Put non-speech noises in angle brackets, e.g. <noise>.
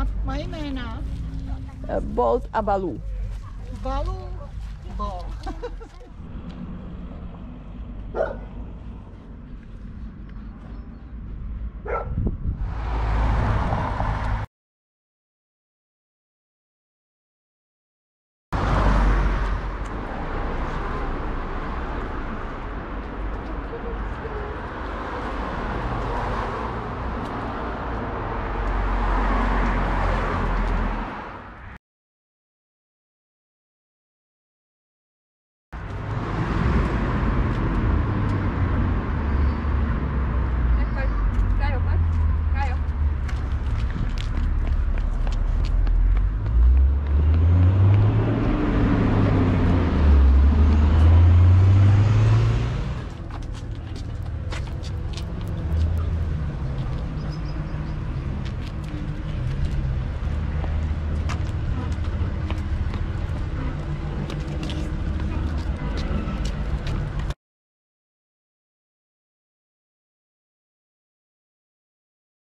Uh, my name uh, Bolt Abalu. Balu Bol. <laughs>